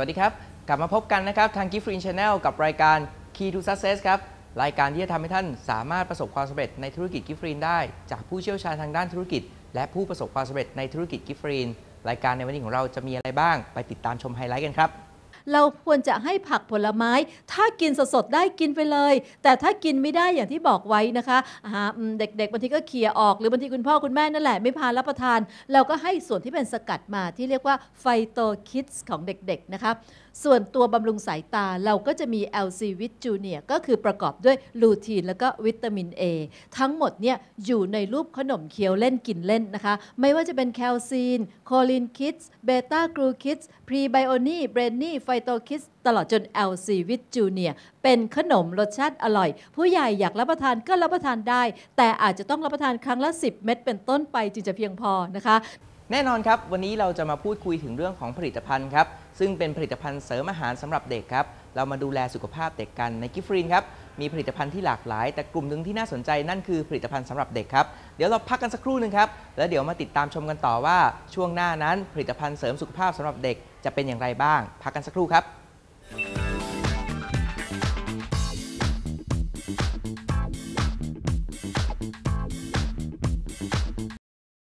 วัสดีครับ กลับมาพบกันนะครับทาง Gift Free Channel กับรายการ Key to Success ครับ รายการที่จะทำให้ท่านสามารถประสบความสำเร็จในธุรกิจ Gift Free ได้ จากผู้เชี่ยวชาญทางด้านธุรกิจ และผู้ประสบความสำเร็จในธุรกิจ Gift Free รายการในวันนี้ของเราจะมีอะไรบ้าง ไปติดตามชมไฮไลท์กันครับ เราควรจะให้ผักผลไม้ ถ้ากินสดๆได้กินไปเลย แต่ถ้ากินไม่ได้อย่างที่บอกไว้นะคะเด็กๆบางทีก็เขี่ยออกหรือบางทีคุณพ่อคุณแม่นั่นแหละไม่พารับประทาน เราก็ให้ส่วนที่เป็นสกัดมาที่เรียกว่า Phyto Kids ของเด็กๆนะคะส่วนตัวบำรุงสายตาเราก็จะมี LC Vit Junior ก็คือประกอบด้วยลูทีนแล้วก็วิตามิน A ทั้งหมดเนี่ยอยู่ในรูปขนมเคี้ยวเล่นกินเล่นนะคะ ไม่ว่าจะเป็นแคลซีน Colin Kids Beta Glu Kids พรีไบโอนีเบรนนี่ Phyto Kids ตลอดจน LC วิทจูเนียเป็นขนมรสชาติอร่อย ผู้ใหญ่อยากรับประทานก็รับประทานได้ แต่อาจจะต้องรับประทานครั้งละ 10 เม็ดเป็นต้นไปจึงจะเพียงพอนะคะ แน่นอนครับ วันนี้เราจะมาพูดคุยถึงเรื่องของผลิตภัณฑ์ครับ ซึ่งเป็นผลิตภัณฑ์เสริมอาหารสำหรับเด็กครับ เรามาดูแลสุขภาพเด็กกันในกิฟฟรีนครับ มีผลิตภัณฑ์ที่หลากหลาย แต่กลุ่มหนึ่งที่น่าสนใจนั่นคือผลิตภัณฑ์สำหรับเด็กครับ เดี๋ยวเราพักกันสักครู่หนึ่งครับ แล้วเดี๋ยวมาติดตามชมกันต่อว่าช่วงหน้านั้น ผลิตภัณฑ์เสริมสุขภาพสำหรับเด็กจะเป็นอย่างไรบ้าง พักกันสักครู่ครับ